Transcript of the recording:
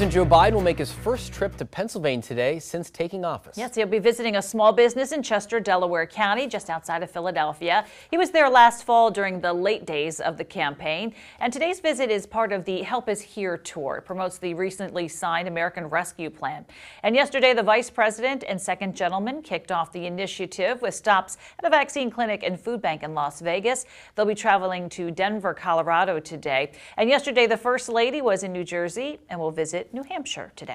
President Joe Biden will make his first trip to Pennsylvania today since taking office. Yes, he'll be visiting a small business in Chester, Delaware County, just outside of Philadelphia. He was there last fall during the late days of the campaign. And today's visit is part of the Help Is Here tour. It promotes the recently signed American Rescue Plan. And yesterday, the vice president and second gentleman kicked off the initiative with stops at a vaccine clinic and food bank in Las Vegas. They'll be traveling to Denver, Colorado today. And yesterday, the first lady was in New Jersey and will visit New Hampshire today.